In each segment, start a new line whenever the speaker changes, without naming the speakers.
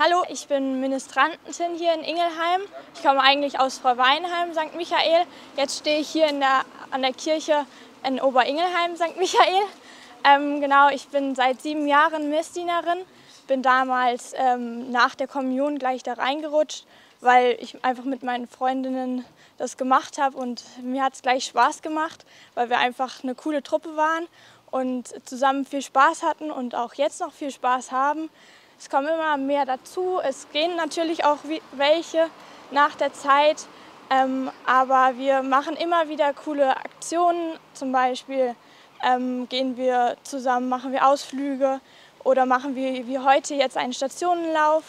Hallo, ich bin Ministrantin hier in Ingelheim. Ich komme eigentlich aus Frauweinheim, St. Michael. Jetzt stehe ich hier der, an der Kirche in Oberingelheim, St. Michael. Ähm, genau, ich bin seit sieben Jahren Messdienerin. Bin damals ähm, nach der Kommunion gleich da reingerutscht, weil ich einfach mit meinen Freundinnen das gemacht habe und mir hat es gleich Spaß gemacht, weil wir einfach eine coole Truppe waren und zusammen viel Spaß hatten und auch jetzt noch viel Spaß haben. Es kommen immer mehr dazu. Es gehen natürlich auch welche nach der Zeit. Ähm, aber wir machen immer wieder coole Aktionen. Zum Beispiel ähm, gehen wir zusammen, machen wir Ausflüge oder machen wir wie heute jetzt einen Stationenlauf.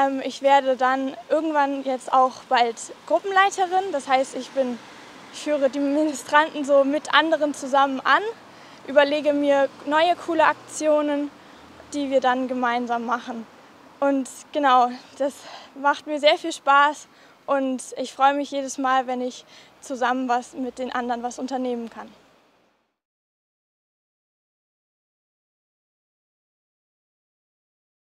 Ähm, ich werde dann irgendwann jetzt auch bald Gruppenleiterin. Das heißt, ich, bin, ich führe die Ministranten so mit anderen zusammen an, überlege mir neue coole Aktionen die wir dann gemeinsam machen. Und genau, das macht mir sehr viel Spaß und ich freue mich jedes Mal, wenn ich zusammen was mit den anderen was unternehmen kann.